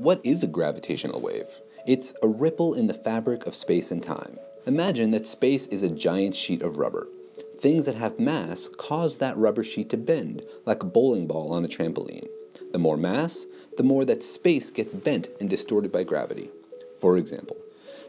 What is a gravitational wave? It's a ripple in the fabric of space and time. Imagine that space is a giant sheet of rubber. Things that have mass cause that rubber sheet to bend, like a bowling ball on a trampoline. The more mass, the more that space gets bent and distorted by gravity. For example,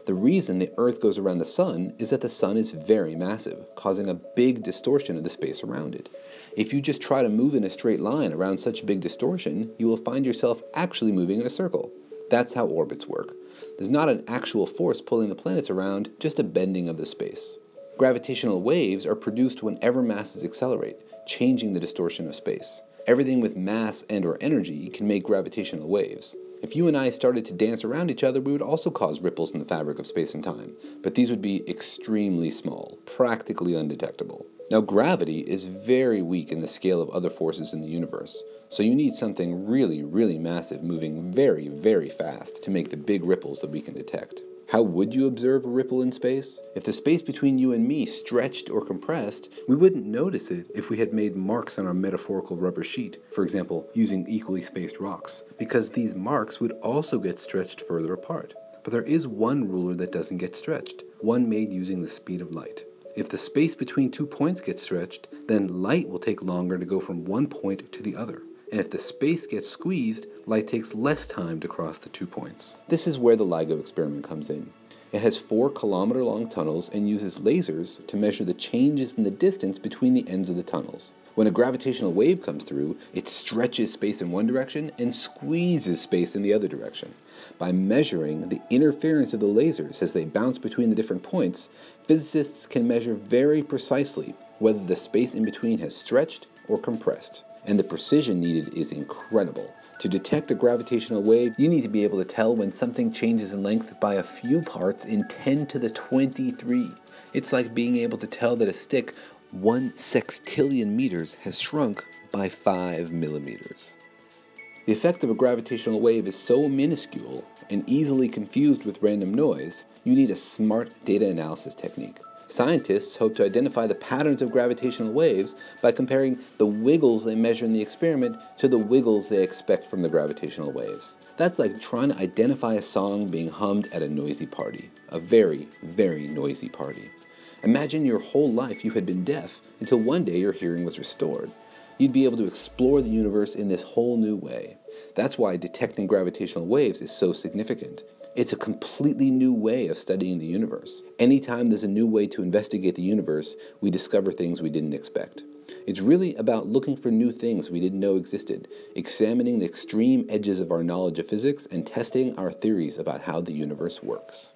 the reason the Earth goes around the Sun is that the Sun is very massive, causing a big distortion of the space around it. If you just try to move in a straight line around such a big distortion, you will find yourself actually moving in a circle. That's how orbits work. There's not an actual force pulling the planets around, just a bending of the space. Gravitational waves are produced whenever masses accelerate, changing the distortion of space. Everything with mass and or energy can make gravitational waves. If you and I started to dance around each other, we would also cause ripples in the fabric of space and time, but these would be extremely small, practically undetectable. Now, gravity is very weak in the scale of other forces in the universe, so you need something really, really massive moving very, very fast to make the big ripples that we can detect. How would you observe a ripple in space? If the space between you and me stretched or compressed, we wouldn't notice it if we had made marks on our metaphorical rubber sheet, for example, using equally spaced rocks, because these marks would also get stretched further apart. But there is one ruler that doesn't get stretched, one made using the speed of light. If the space between two points gets stretched, then light will take longer to go from one point to the other and if the space gets squeezed, light takes less time to cross the two points. This is where the LIGO experiment comes in. It has four kilometer long tunnels and uses lasers to measure the changes in the distance between the ends of the tunnels. When a gravitational wave comes through, it stretches space in one direction and squeezes space in the other direction. By measuring the interference of the lasers as they bounce between the different points, physicists can measure very precisely whether the space in between has stretched or compressed and the precision needed is incredible. To detect a gravitational wave, you need to be able to tell when something changes in length by a few parts in 10 to the 23. It's like being able to tell that a stick 1 sextillion meters has shrunk by 5 millimeters. The effect of a gravitational wave is so minuscule and easily confused with random noise, you need a smart data analysis technique. Scientists hope to identify the patterns of gravitational waves by comparing the wiggles they measure in the experiment to the wiggles they expect from the gravitational waves. That's like trying to identify a song being hummed at a noisy party. A very, very noisy party. Imagine your whole life you had been deaf until one day your hearing was restored. You'd be able to explore the universe in this whole new way. That's why detecting gravitational waves is so significant. It's a completely new way of studying the universe. Anytime there's a new way to investigate the universe, we discover things we didn't expect. It's really about looking for new things we didn't know existed, examining the extreme edges of our knowledge of physics, and testing our theories about how the universe works.